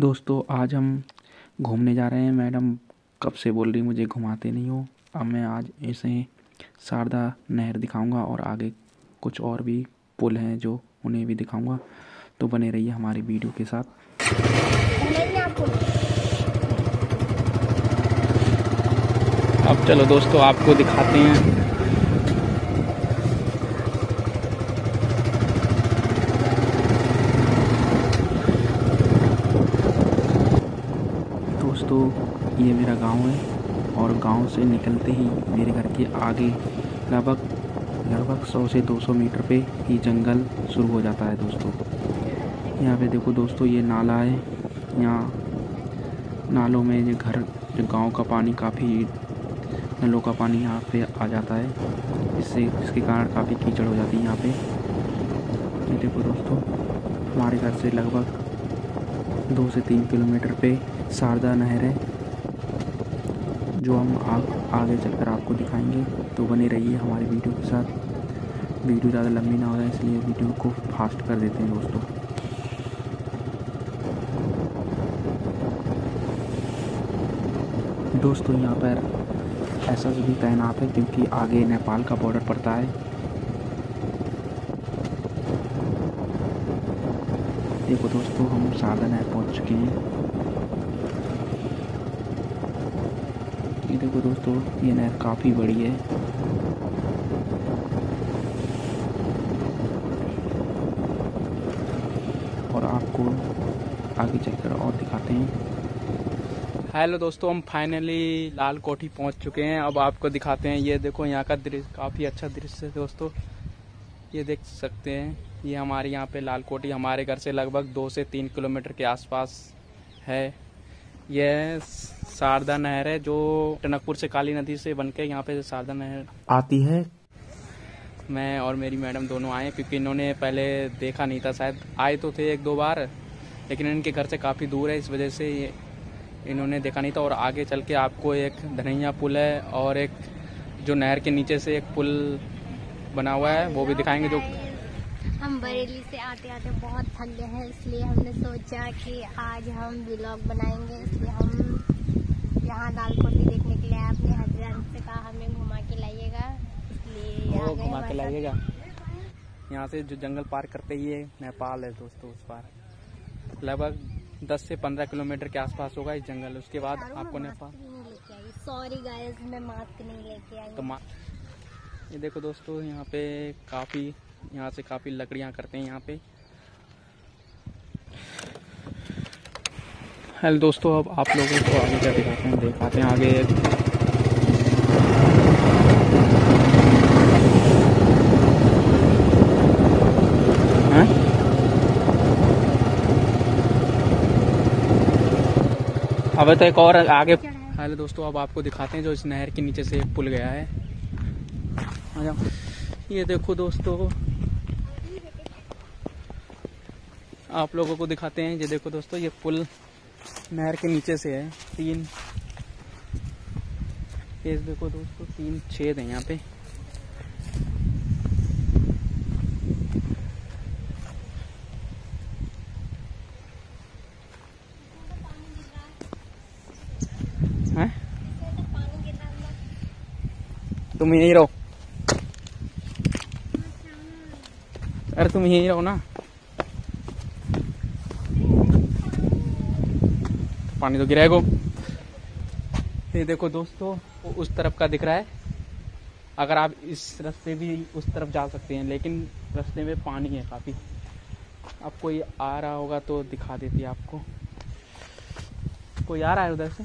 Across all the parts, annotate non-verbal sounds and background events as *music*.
दोस्तों, आज हम घूमने जा रहे हैं। मैडम कब से बोल रही मुझे घुमाते नहीं हो। अब मैं आज इसे शारदा नहर दिखाऊँगा और आगे कुछ और भी पुल हैं जो उन्हें भी दिखाऊँगा। तो बने रहिए हमारी वीडियो के साथ। अब चलो दोस्तों, आपको दिखाते हैं दोस्तों ये मेरा गाँव है और गाँव से निकलते ही मेरे घर के आगे लगभग लगभग 100 से 200 मीटर पे ही जंगल शुरू हो जाता है दोस्तों। यहाँ पे देखो दोस्तों, ये नाला है। यहाँ नालों में ये घर, जो गाँव का पानी काफ़ी, नलों का पानी यहाँ पे आ जाता है। इससे, इसके कारण काफ़ी कीचड़ हो जाती है यहाँ पे। ये देखो दोस्तों, हमारे घर से लगभग दो से तीन किलोमीटर पे शारदा नहर है। जो हम आग, आगे चलकर आपको दिखाएँगे तो बने रहिए हमारे वीडियो के साथ। वीडियो ज़्यादा लंबी ना हो जाए इसलिए वीडियो को फास्ट कर देते हैं दोस्तों। दोस्तों यहाँ पर ऐसा भी तैनात है क्योंकि आगे नेपाल का बॉर्डर पड़ता है। देखो दोस्तों हम शारदा नहर पहुँच चुके हैं। ये देखो दोस्तों, ये नहर काफ़ी बड़ी है। और आपको आगे चलकर और दिखाते हैं। हेलो दोस्तों, हम फाइनली लाल कोठी पहुँच चुके हैं। अब आपको दिखाते हैं, ये देखो यहाँ का दृश्य काफ़ी अच्छा दृश्य है दोस्तों। ये देख सकते हैं, ये हमारे यहाँ पे लाल कोठी हमारे घर से लगभग दो से तीन किलोमीटर के आसपास है। यह शारदा नहर है जो टनकपुर से काली नदी से बनके यहाँ पे शारदा नहर आती है। मैं और मेरी मैडम दोनों आए क्योंकि इन्होंने पहले देखा नहीं था शायद आए तो थे एक दो बार लेकिन इनके घर से काफ़ी दूर है इस वजह से इन्होंने देखा नहीं था। और आगे चल के आपको एक धनैया पुल है और एक जो नहर के नीचे से एक पुल बना हुआ है वो भी दिखाएँगे जो हम बरेली से आते आते बहुत थक गए हैं इसलिए हमने सोचा कि आज हम ब्लॉग बनाएँगे इसलिए हम यहाँ लाल कोटी देखने के लिए अपने हस्बैंड से कहा हमें घुमा के लाइएगा। इसलिए घुमा के लाइएगा। यहाँ से जो जंगल पार करते ही है नेपाल है दोस्तों उस पार। लगभग 10 से 15 किलोमीटर के आसपास होगा इस जंगल। उसके बाद आपको नेपाल सॉरी गाइस मैं मास्क नहीं लेके आई। तो ये देखो दोस्तों यहाँ पे काफ़ी यहाँ से काफ़ी लकड़ियाँ करते हैं यहाँ पे। हेलो दोस्तों, अब आप लोगों को आगे क्या दिखाते हैं? दिखाते हैं आगे अब तो एक और आगे। हेलो दोस्तों, अब आपको दिखाते हैं जो इस नहर के नीचे से पुल गया है। ये देखो दोस्तों आप लोगों को दिखाते हैं। ये देखो दोस्तों, ये पुल नहर के नीचे से है। तीन ये देखो दोस्तों, तीन छेद हैं यहाँ पे। तुम यहीं रहो। अरे तुम यहीं रहो ना। पानी तो गिराएगो ये देखो दोस्तों, वो उस तरफ़ का दिख रहा है। अगर आप इस रास्ते भी उस तरफ़ जा सकते हैं, लेकिन रास्ते में पानी है काफ़ी। अब कोई आ रहा होगा तो दिखा देती है आपको। कोई आ रहा है उधर से?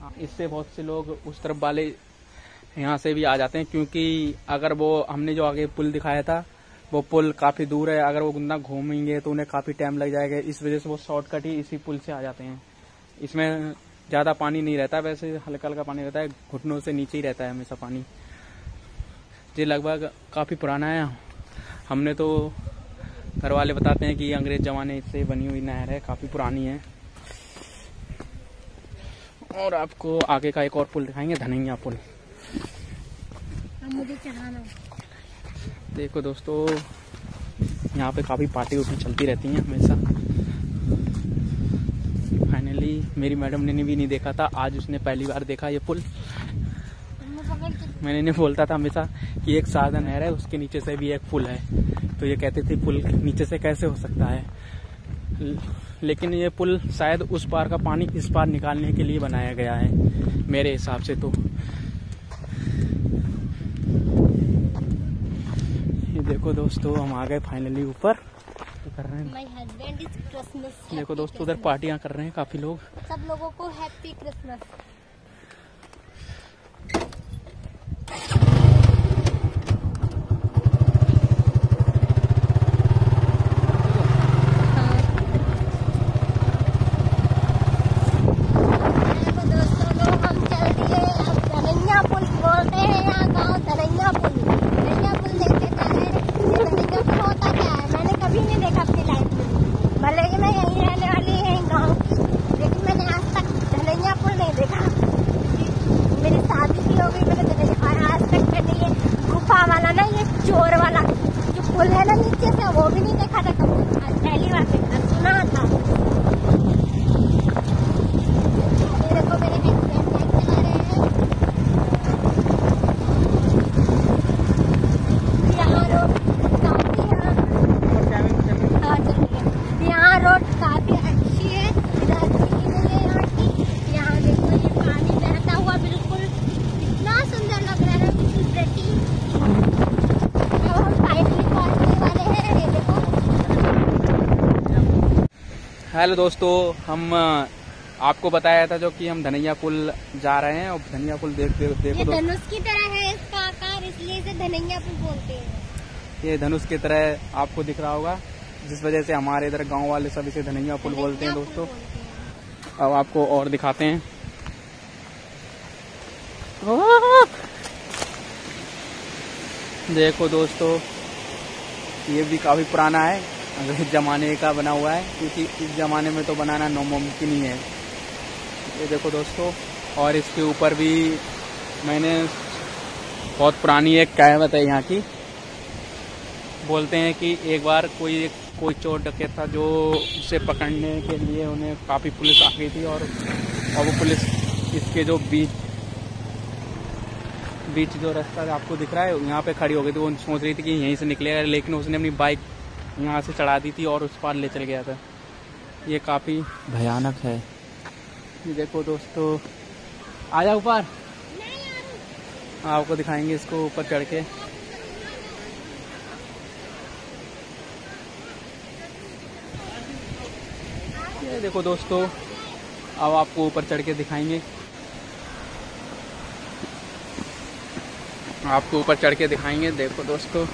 हाँ इससे बहुत से लोग उस तरफ़ वाले यहाँ से भी आ जाते हैं, क्योंकि अगर वो हमने जो आगे पुल दिखाया था वो पुल काफ़ी दूर है, अगर वो गुंदा घूमेंगे तो उन्हें काफ़ी टाइम लग जाएगा। इस वजह से वो शॉर्टकट ही इसी पुल से आ जाते हैं। इसमें ज़्यादा पानी नहीं रहता, वैसे हल्का हल्का पानी रहता है, घुटनों से नीचे ही रहता है हमेशा पानी। ये लगभग काफ़ी पुराना है। हमने तो घर वाले बताते हैं कि अंग्रेज़ जमाने से बनी हुई नहर है, काफ़ी पुरानी है। और आपको आगे का एक और पुल दिखाएँगे, धनैया पुल। मुझे चढ़ाना देखो दोस्तों, यहाँ पे काफ़ी पार्टी उठी चलती रहती हैं हमेशा। फाइनली मेरी मैडम ने भी नहीं देखा था, आज उसने पहली बार देखा ये पुल। मैंने इन्हें बोलता था हमेशा कि एक साधन नहर है, उसके नीचे से भी एक पुल है। तो ये कहते थे, पुल नीचे से कैसे हो सकता है? लेकिन ये पुल शायद उस पार का पानी इस पार निकालने के लिए बनाया गया है, मेरे हिसाब से तो ये देखो दोस्तों हम आ गए फाइनली ऊपर। तो कर रहे हैं? देखो दोस्तों उधर पार्टियाँ कर रहे हैं काफ़ी लोग। सब लोगों को हैप्पी क्रिसमस वो भी नहीं देखा था तुमने पहली बार। हेलो दोस्तों हम आपको बताया था जो कि हम धनैया पुल जा रहे हैं और धनिया पुल देख देख देखो ये धनुष की तरह है इसका आकार इसलिए इसे धनैया पुल बोलते हैं। ये धनुष की तरह आपको दिख रहा होगा जिस वजह से हमारे इधर गाँव वाले सब इसे धनैया पुल बोलते हैं दोस्तों। अब आपको और दिखाते हैं। देखो दोस्तों ये भी काफ़ी पुराना है। जमाने का बना हुआ है, क्योंकि इस जमाने में तो बनाना नामुमकिन ही है। ये देखो दोस्तों, और इसके ऊपर भी मैंने बहुत पुरानी एक कहावत है यहाँ की। बोलते हैं कि एक बार कोई कोई चोर डकैत था जो उसे पकड़ने के लिए उन्हें काफ़ी पुलिस आ गई थी और और वो पुलिस इसके जो बीच बीच जो रास्ता आपको दिख रहा है, यहाँ पे खड़ी हो गई थी। वो सोच रही थी कि यहीं से निकलेगा लेकिन उसने अपनी बाइक यहाँ से चढ़ा दी थी और उस पार ले चल गया था। ये काफ़ी भयानक है। ये देखो दोस्तों आया ऊपर? आपको दिखाएँगे इसको ऊपर चढ़ के। ये देखो दोस्तों अब आपको ऊपर चढ़ के दिखाएँगे। आपको ऊपर चढ़ के दिखाएँगे देखो दोस्तों।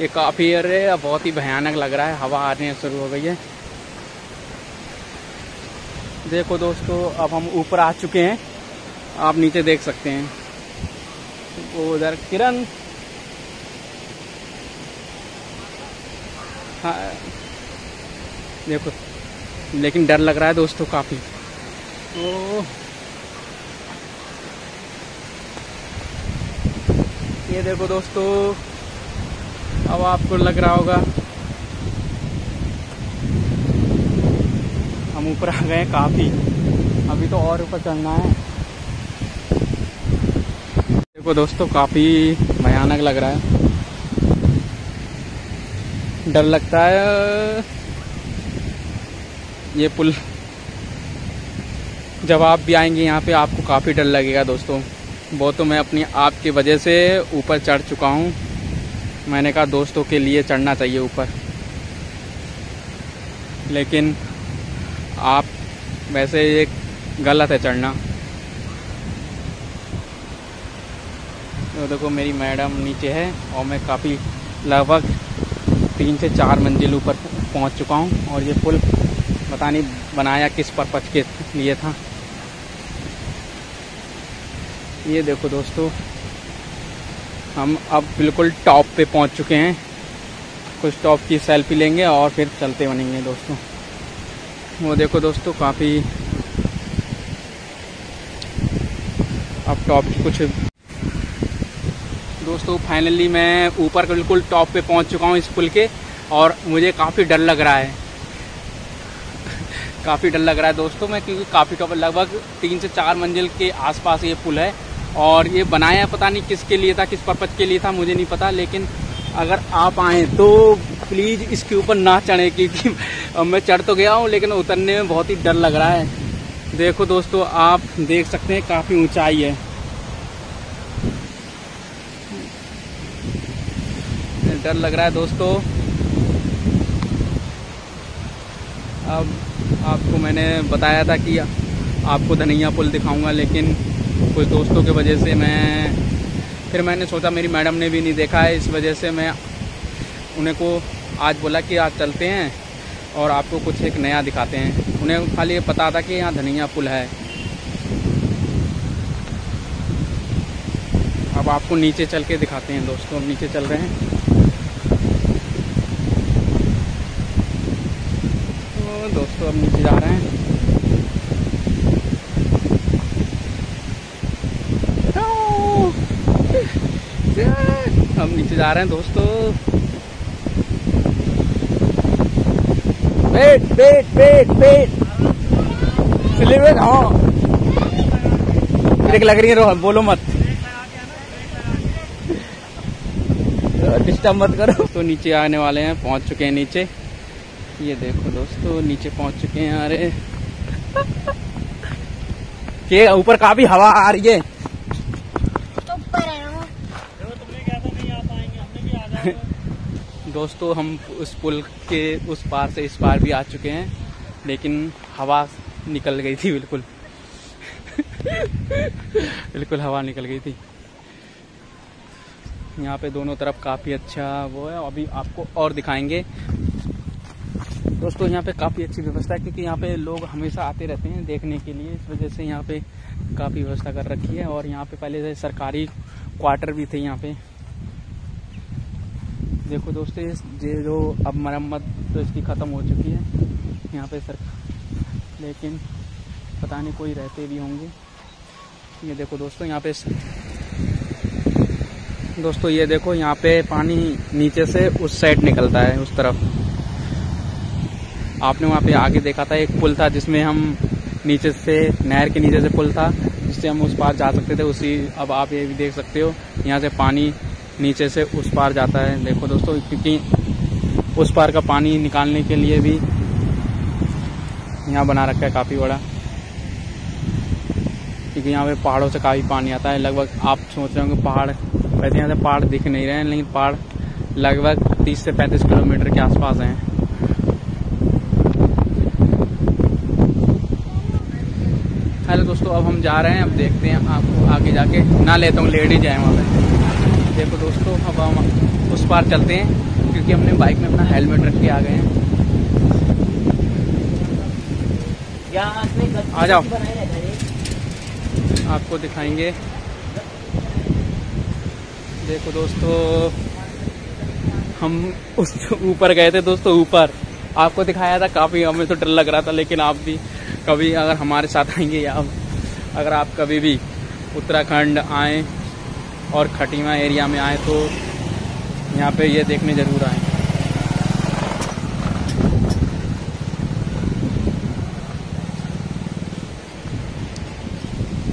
ये काफ़ी अरे बहुत ही भयानक लग रहा है, हवा आने शुरू हो गई है। देखो दोस्तों, अब हम ऊपर आ चुके हैं, आप नीचे देख सकते हैं। वो उधर किरण। हाँ देखो, लेकिन डर लग रहा है दोस्तों काफ़ी। तो ये देखो दोस्तों अब आपको लग रहा होगा। हम ऊपर आ गए काफ़ी। अभी तो और ऊपर चलना है। देखो दोस्तों, काफ़ी भयानक लग रहा है। डर लगता है। ये पुल जब आप भी आएँगे यहाँ पे, आपको काफ़ी डर लगेगा दोस्तों। वो तो मैं अपनी आपकी वजह से ऊपर चढ़ चुका हूँ। मैंने कहा दोस्तों के लिए चढ़ना चाहिए ऊपर। लेकिन आप वैसे ये गलत है चढ़ना। तो देखो मेरी मैडम नीचे है और मैं काफ़ी लगभग तीन से चार मंजिल ऊपर पहुँच चुका हूँ और ये पुल पता नहीं बनाया किस पर्पज के लिए था। ये देखो दोस्तों हम अब बिल्कुल टॉप पे पहुँच चुके हैं। कुछ टॉप की सेल्फी लेंगे और फिर चलते बनेंगे दोस्तों। वो देखो दोस्तों, काफ़ी अब टॉप की कुछ दोस्तों फाइनली मैं ऊपर बिल्कुल टॉप पे पहुँच चुका हूँ इस पुल के और मुझे काफ़ी डर लग रहा है। *laughs* काफ़ी डर लग रहा है दोस्तों मैं, क्योंकि काफ़ी टॉप लगभग तीन से चार मंजिल के आसपास ये पुल है। और ये बनाया पता नहीं किसके लिए था, किस पर्पज़ के लिए था, मुझे नहीं पता, लेकिन अगर आप आए तो प्लीज़ इसके ऊपर ना चढ़ें, क्योंकि मैं चढ़ तो गया हूँ, लेकिन उतरने में बहुत ही डर लग रहा है। देखो दोस्तों, आप देख सकते हैं काफ़ी ऊंचाई है। डर लग रहा है दोस्तों। अब आपको मैंने बताया था कि आपको धनिया पुल दिखाऊँगा, लेकिन कुछ दोस्तों के वजह से मैं, फिर मैंने सोचा मेरी मैडम ने भी नहीं देखा है, इस वजह से मैं उन्हें को आज बोला कि आज चलते हैं और आपको कुछ एक नया दिखाते हैं। उन्हें खाली पता था कि यहाँ धनिया पुल है। अब आपको नीचे चल के दिखाते हैं दोस्तों, नीचे चल रहे हैं। तो दोस्तों, अब नीचे जा रहे हैं हम नीचे जा रहे हैं दोस्तों। वेट वेट वेट वेट स्लीवेज हाँ। ब्रेक लग रही है रोहन बोलो मत। डिस्टर्ब मत करो। तो नीचे आने वाले हैं पहुँच चुके हैं नीचे। ये देखो दोस्तों नीचे पहुँच चुके हैं अरे के ऊपर काफ़ी हवा आ रही है। दोस्तों, हम उस पुल के उस पार से इस पार भी आ चुके हैं, लेकिन हवा निकल गई थी बिल्कुल। *laughs* बिल्कुल हवा निकल गई थी। यहाँ पे दोनों तरफ़ काफ़ी अच्छा वो है, अभी आपको और दिखाएँगे। दोस्तों, यहाँ पे काफ़ी अच्छी व्यवस्था है, क्योंकि यहाँ पे लोग हमेशा आते रहते हैं देखने के लिए, इस वजह से यहाँ पे काफ़ी व्यवस्था कर रखी है, और यहाँ पे पहले से सरकारी क्वार्टर भी थे यहाँ पे। देखो दोस्तों, ये जो अब मरम्मत तो इसकी ख़त्म हो चुकी है, यहाँ पे सर, लेकिन पता नहीं कोई रहते भी होंगे। ये देखो दोस्तों, यहाँ पे दोस्तों ये देखो, यहाँ पे पानी नीचे से उस साइड निकलता है, उस तरफ़। आपने वहाँ पे आगे देखा था, एक पुल था जिसमें हम नीचे से, नहर के नीचे से पुल था, जिससे हम उस पार जा सकते थे, उसी, अब आप ये भी देख सकते हो, यहाँ से पानी नीचे से उस पार जाता है। देखो दोस्तों, क्योंकि उस पार का पानी निकालने के लिए भी यहाँ बना रखा है काफ़ी बड़ा। क्योंकि यहाँ पे पहाड़ों से काफ़ी पानी आता है। लगभग आप सोच रहे होंगे, पहाड़, वैसे यहाँ से पहाड़ दिख नहीं रहे हैं, लेकिन पहाड़ लगभग 30 से 35 किलोमीटर के आसपास हैं। हेलो दोस्तों, अब हम जा रहे हैं। अब देखते हैं आपको आगे जाके। ना लेता हूँ लेडीज़ आए वहाँ पे। देखो दोस्तों अब हम उस पार चलते हैं क्योंकि हमने बाइक में अपना हेलमेट रख के आ गए हैं। आ जाओ। आपको दिखाएँगे। देखो दोस्तों हम उस ऊपर गए थे दोस्तों ऊपर। आपको दिखाया था काफ़ी हमें तो डर लग रहा था लेकिन आप भी कभी अगर हमारे साथ आएँगे या अगर आप कभी भी उत्तराखंड आए और खटीमा एरिया में आए तो यहाँ पे ये देखने ज़रूर आए।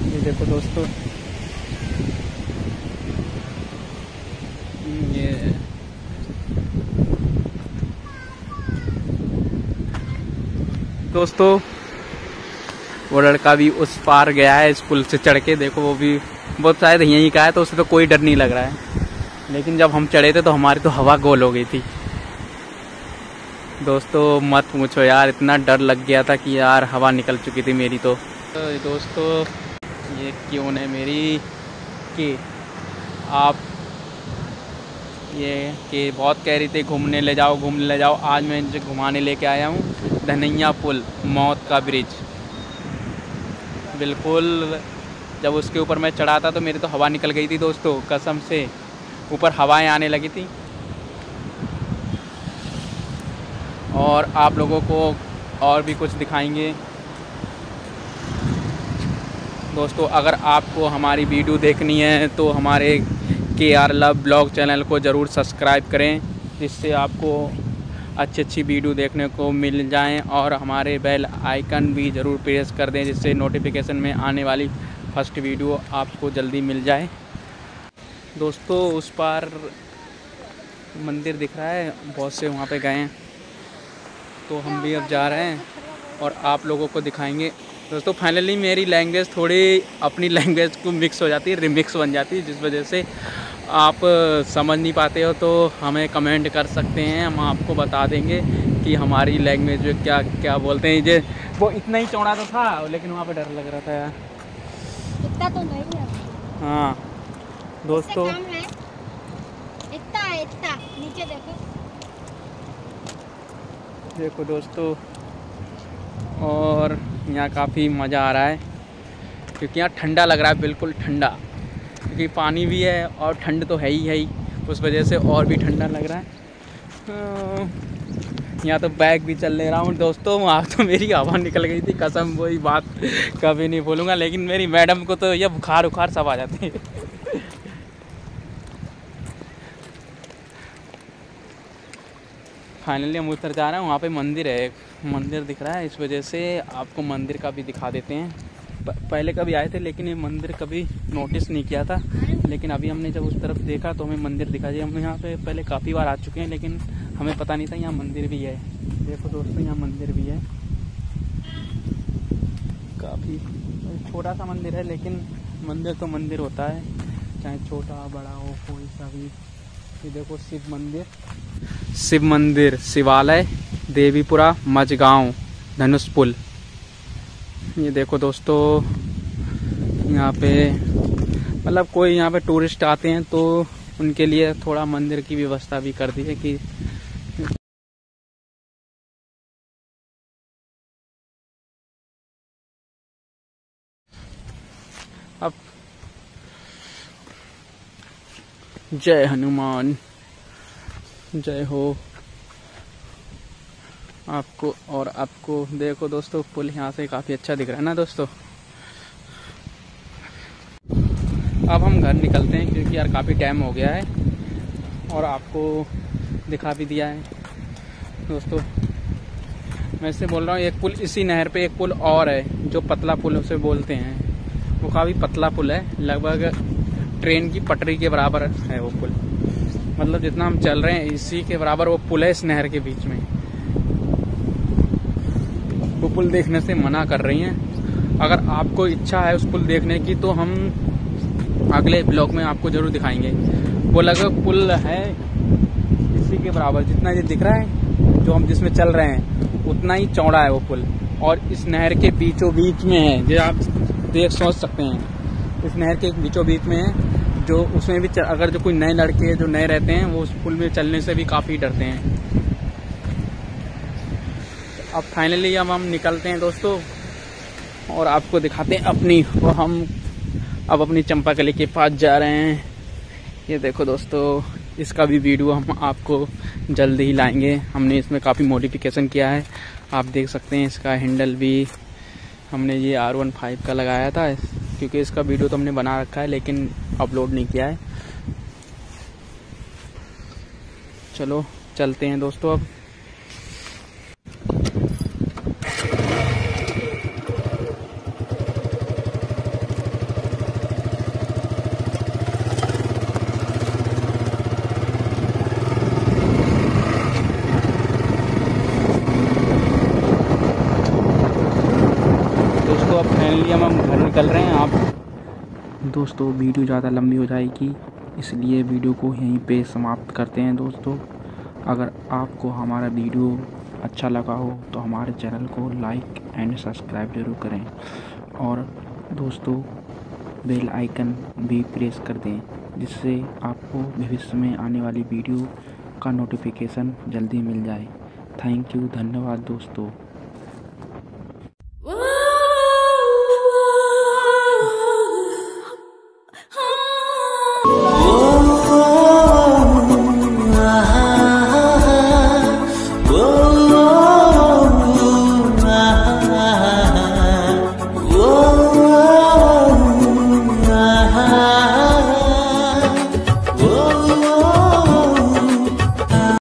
ये देखो दोस्तों। ये दोस्तों, वो लड़का भी उस पार गया है इस पुल से चढ़ के, देखो वो भी बहुत शायद यहीं का है तो उसे तो कोई डर नहीं लग रहा है। लेकिन जब हम चढ़े थे तो हमारी तो हवा गोल हो गई थी। दोस्तों मत पूछो यार इतना डर लग गया था कि यार हवा निकल चुकी थी मेरी तो, तो दोस्तों ये क्यों है मेरी? कि आप ये कि बहुत कह रही थी घूमने ले जाओ घूमने ले जाओ आज मैं इनसे घुमाने लेके आया हूँ। धनैया पुल मौत का ब्रिज। बिल्कुल जब उसके ऊपर मैं चढ़ा था तो मेरी तो हवा निकल गई थी दोस्तों, कसम से। ऊपर हवाएँ आने लगी थी। और आप लोगों को और भी कुछ दिखाएँगे। दोस्तों, अगर आपको हमारी वीडियो देखनी है तो हमारे के आर लव ब्लॉग चैनल को ज़रूर सब्सक्राइब करें। जिससे आपको अच्छी अच्छी वीडियो देखने को मिल जाएँ और हमारे बेल आइकन भी ज़रूर प्रेस कर दें, जिससे नोटिफिकेशन में आने वाली फ़र्स्ट वीडियो आपको जल्दी मिल जाए। दोस्तों, उस पार मंदिर दिख रहा है, बहुत से वहाँ पे गए हैं। तो हम भी अब जा रहे हैं और आप लोगों को दिखाएँगे। दोस्तों फाइनली मेरी लैंग्वेज थोड़ी, अपनी लैंग्वेज को मिक्स हो जाती है रिमिक्स बन जाती है, जिस वजह से आप समझ नहीं पाते हो तो हमें कमेंट कर सकते हैं। हम आपको बता देंगे कि हमारी लैंग्वेज में क्या क्या बोलते हैं। जे वो इतना ही चौड़ा तो था, लेकिन वहाँ पर डर लग रहा था यार। इतना तो नहीं है। हाँ दोस्तों। है इतना है। इतना नीचे देखो। देखो दोस्तों और यहाँ काफ़ी मज़ा आ रहा है क्योंकि यहाँ ठंडा लग रहा है बिल्कुल ठंडा। क्योंकि पानी भी है और ठंड तो है ही है ही। उस वजह से और भी ठंडा लग रहा है। अ, यहाँ तो बैग भी चल ले रहा हूँ। दोस्तों, वहाँ तो मेरी हवा निकल गई थी, कसम, वही बात कभी नहीं बोलूँगा लेकिन मेरी मैडम को तो यह बुखार उखार सब आ जाते हैं। फाइनली हम उतर जा रहे हैं, वहाँ पे मंदिर है एक। मंदिर दिख रहा है, इस वजह से आपको मंदिर का भी दिखा देते हैं। पहले कभी आए थे, लेकिन ये मंदिर कभी नोटिस नहीं किया था। लेकिन अभी हमने जब उस तरफ़ देखा तो हमें मंदिर दिखा दिया। हम यहाँ पे पहले काफ़ी बार आ चुके हैं, लेकिन हमें पता नहीं था, यहाँ मंदिर भी है। देखो दोस्तों, यहाँ मंदिर भी है। काफ़ी छोटा सा मंदिर है, लेकिन मंदिर तो मंदिर होता है। चाहे छोटा, बड़ा हो, कोई सा भी। ये देखो शिव मंदिर। शिव मंदिर, शिवालय, देवीपुरा, मझगांव, धनुष पुल। ये देखो दोस्तों, यहाँ पे मतलब कोई यहाँ पे टूरिस्ट आते हैं तो उनके लिए थोड़ा मंदिर की व्यवस्था भी कर दी है कि जय हनुमान। जय हो। आपको और आपको, देखो दोस्तों, पुल यहाँ से काफ़ी अच्छा दिख रहा है ना दोस्तों? अब हम घर निकलते हैं, क्योंकि यार काफ़ी टाइम हो गया है, और आपको दिखा भी दिया है। दोस्तों, मैं इससे बोल रहा हूँ, एक पुल इसी नहर पे एक पुल और है, जो पतला पुल उसे बोलते हैं। वो काफ़ी पतला पुल है, लगभग ट्रेन की पटरी के बराबर है वो पुल। मतलब जितना हम चल रहे हैं, इसी के बराबर वो पुल है इस नहर के बीच में। वो पुल देखने से मना कर रही हैं। अगर आपको इच्छा है उस पुल देखने की तो हम अगले ब्लॉग में आपको ज़रूर दिखाएँगे। वो लगभग पुल है इसी के बराबर। जितना ये दिख रहा है, जो हम जिसमें चल रहे हैं, उतना ही चौड़ा है वो पुल। और इस नहर के बीचों बीच में है। जो आप देख, सोच सकते हैं। इस नहर के बीचों बीच में है। जो उसमें भी अगर जो कोई नए लड़के जो नए रहते हैं, वो उस पुल में चलने से भी काफ़ी डरते हैं। अब फाइनली अब हम निकलते हैं दोस्तों, और आपको दिखाते हैं अपनी वो हम अब अपनी चंपा कली के पास जा रहे हैं। ये देखो दोस्तों, इसका भी वीडियो हम आपको जल्दी ही लाएँगे। हमने इसमें काफ़ी मॉडिफिकेशन किया है। आप देख सकते हैं इसका हैंडल भी, हमने ये आर वन फाइव का लगाया था। क्योंकि इसका वीडियो तो हमने बना रखा है, लेकिन अपलोड नहीं किया है। चलो, चलते हैं दोस्तों अब दोस्तों अब फाइनली हम हम घर निकल रहे हैं आप दोस्तों, वीडियो ज़्यादा लंबी हो जाएगी, इसलिए वीडियो को यहीं पे समाप्त करते हैं दोस्तों। अगर आपको हमारा वीडियो अच्छा लगा हो तो हमारे चैनल को लाइक एंड सब्सक्राइब ज़रूर करें। और दोस्तों, बेल आइकन भी प्रेस कर दें, जिससे आपको भविष्य में आने वाली वीडियो का नोटिफिकेशन जल्दी मिल जाए। थैंक यू, धन्यवाद दोस्तों।